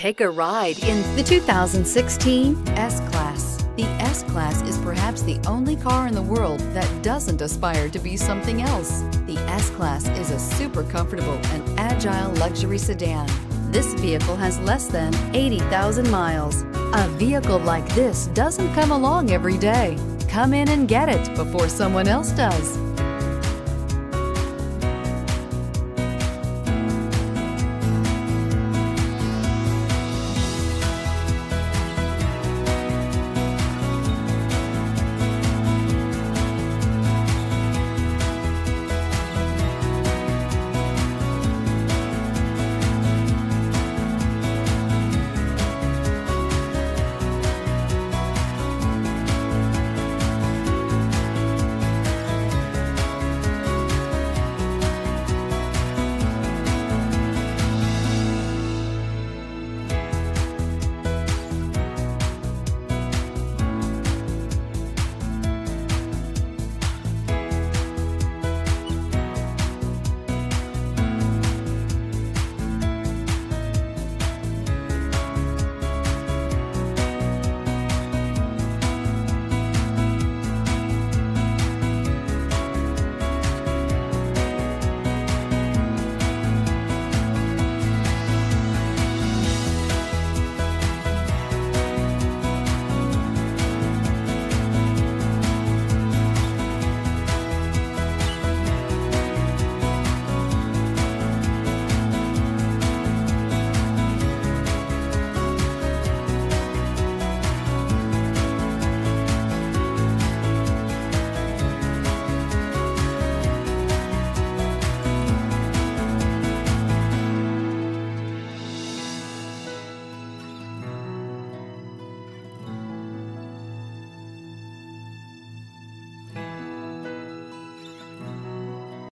Take a ride in the 2016 S-Class. The S-Class is perhaps the only car in the world that doesn't aspire to be something else. The S-Class is a super comfortable and agile luxury sedan. This vehicle has less than 80,000 miles. A vehicle like this doesn't come along every day. Come in and get it before someone else does.